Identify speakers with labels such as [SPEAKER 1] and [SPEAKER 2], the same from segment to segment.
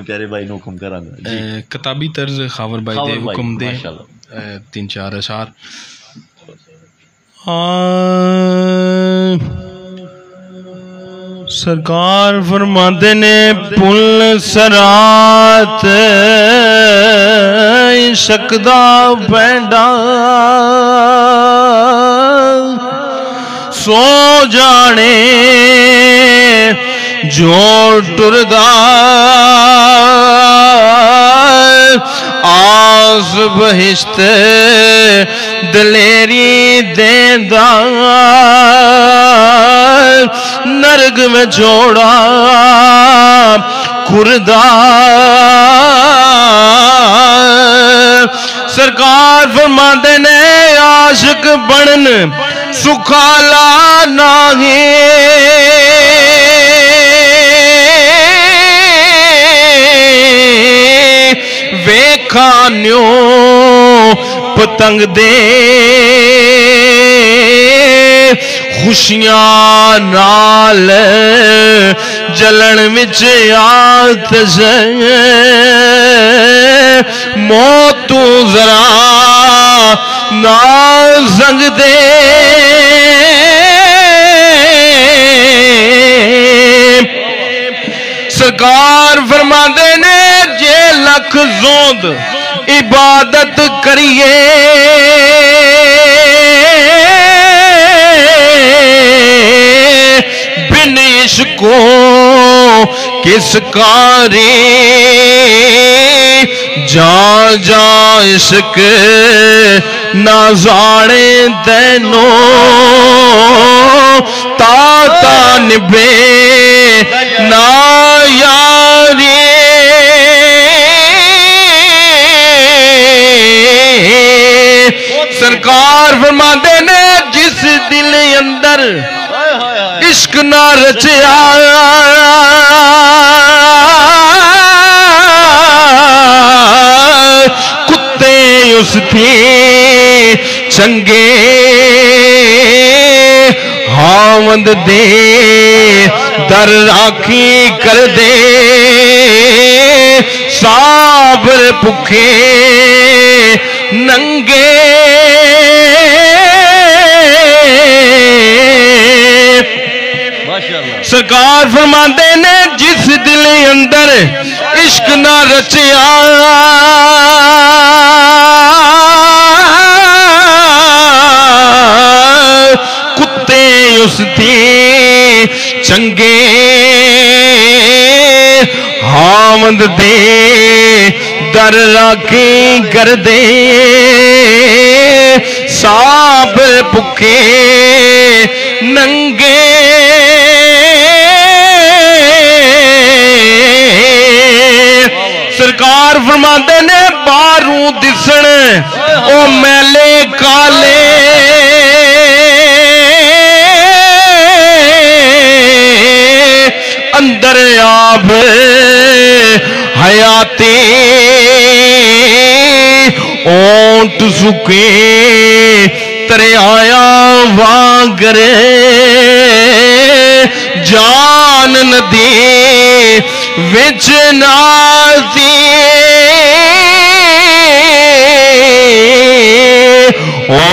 [SPEAKER 1] प्यारे भाई ने हुक्म करांगा।
[SPEAKER 2] किताबी तर्ज खावर भाई दे हुक्म दे। तीन चार अशार। सरकार फरमाते ने पुल सरात सकदा पैडा सो जाने ਜੋ ਟੁਰਦਾ ਆਸ ਬਹਿਸ਼ਤ ਦਲੇਰੀ ਦੇਂਦਾ ਨਰਗ ਵਿੱਚ ਜੋੜਾ ਕੁਰਦਾ ਸਰਕਾਰ ਫਰਮਾਉਂਦੇ ਨੇ ਆਸ਼ਿਕ ਬਣਨ ਸੁਖਾਲਾ ਨਹੀਂ खान्यो, पतंग दे। खुशियाँ नाल जलन विच आत मौतू जरा नाल संग दे सरकार फरमाते ने लख जोंद इबादत करिए। बिन को किस कारे? जा जा इश्क ना जाने ता, ता निभे ना बचिया कुत्ते उसके चंगे हावंद दे दर राखी कर दे साबर भुखे नंगे सरकार फरमाते ने, जिस दिल अंदर इश्क ना रचिया, कुत्ते उसके चंगे, हामद दे, दर लाके कर दे साबर पुके आते ने बारू दिसने मैले काले। अंदर आप हयाती, ओंट सुके तरिया वागरे। जान नदी विच नाजी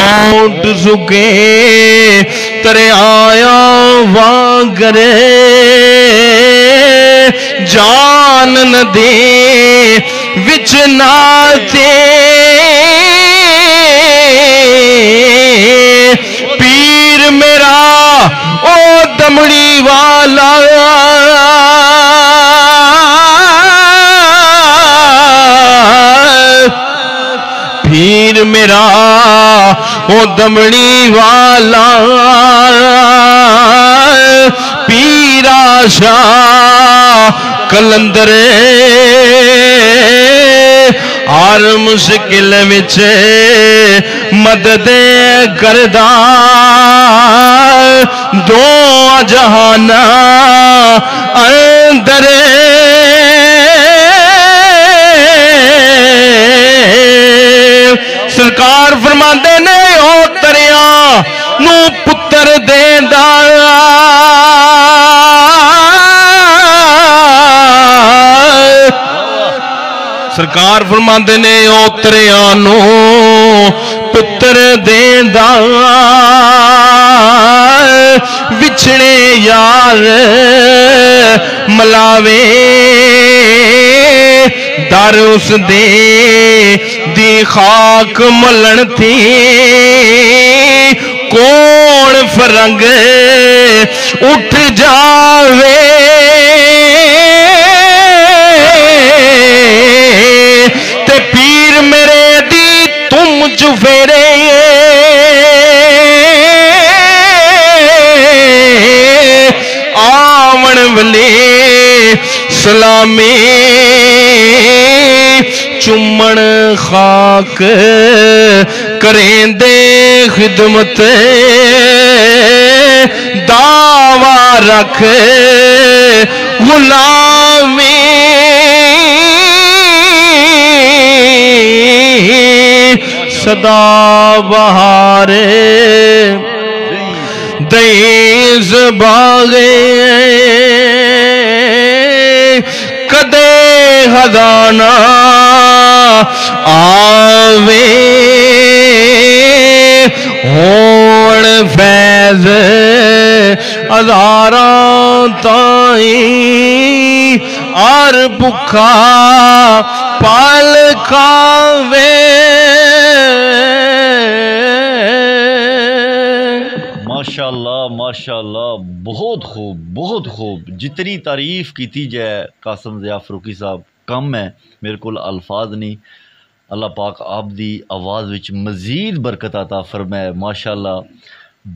[SPEAKER 2] लौट चुके तरे आया वां जान न दे, विच नाते पीर मेरा, ओ दमड़ी वा दमड़ी वाला पीरा शाह कलंदरे हर मुश्किल बिच मदद करदा। दो जहाना अंदरे ਸਰਕਾਰ ਫਰਮਾਉਂਦੇ ਨੇ, ਉਹ ਤਰਿਆ ਨੂੰ ਪੁੱਤਰ ਦੇਂਦਾ ਸਰਕਾਰ ਫਰਮਾਉਂਦੇ ਨੇ, ਉਹ ਤਰਿਆਂ ਨੂੰ ਪੁੱਤਰ ਦੇਂਦਾ ਵਿਛੜੇ ਯਾਰ ਮਲਾਵੇ। ਦਰ ਉਸ ਦੇ ਦੀ ਖਾਕ ਮਲਣ ਥੀ ਕੌਣ ਫਰੰਗ ਉੱਠ ਜਾਵੇ सलामे चुमण खाक करें दे खिदमत दावा रख गुलामी। सदा बहारे देश बागे जाना, आवे। होण फैज अदारा ताई आर भुखा पाल खावे।
[SPEAKER 1] माशाल्लाह माशाल्लाह, बहुत खूब बहुत खूब। जितनी तारीफ़ की जाए कासम जया फरूकी साहब कम है, मेरे को अल्फाज नहीं। अल्लाह पाक आप दी आवाज़ विच मज़ीद बरकत आता फरमाए। माशाल्लाह,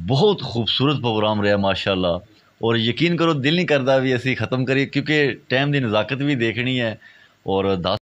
[SPEAKER 1] बहुत खूबसूरत प्रोग्राम रहा, माशाल्लाह। और यकीन करो, दिल नहीं करता भी असी ख़त्म करिए, क्योंकि टाइम की नज़ाकत भी देखनी है। और दस